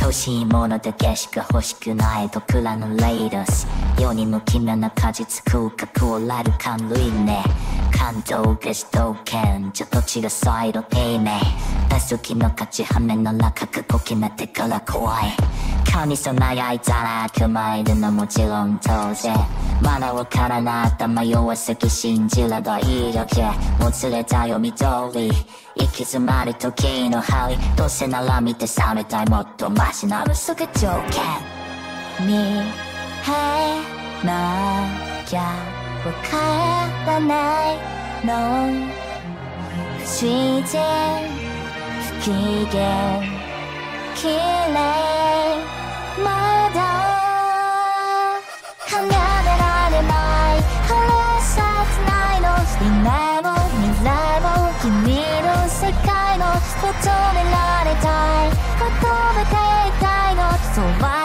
欲しいものだけしか欲しくない僕らのレイダース。世に無奇妙な果実空間をられる感類ね。感動が主導権じゃどちらサイドいいね大好きの勝ち羽の中覚悟決めてから怖い。神様焼いたら構えるのもちろん当然まだわからない頭弱すぎ信じればいいだけ。もつれた読み通り。行き詰まる時の針どうせなら見て覚めたい。もっとマシな嘘が条件。に入なきゃ。わからないの不自然不機嫌綺麗まだ離れられない。離させないの。今も未来も君の世界の求められたい。求めていたいの。そば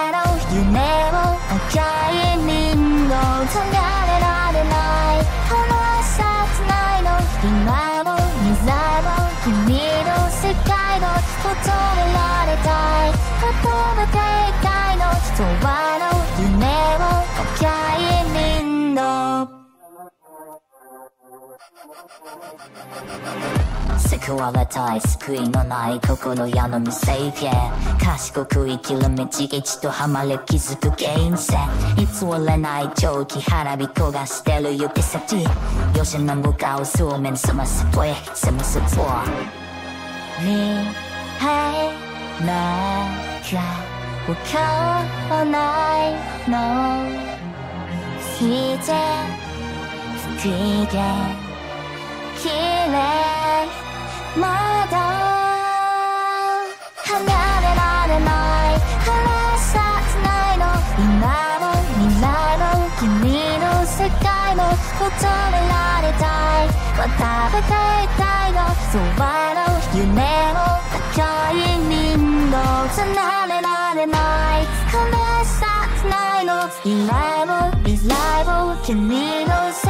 求められたい求めていたいそばの夢を赤いリンド救われたい救いのない心やの無制限賢く生きる道一度ハマれ気づくゲイン線偽れない蒸気花火焦がしてる指先よしな向かう素面すます。ぽい。すむすぽ。にはいなきゃわからないの自然不機嫌綺麗まだ離れられない離させないの今も未来も君の世界も求められたい渡べていたいのそばの夢を高いリンゴ離れられない離さないの今も未来も君の世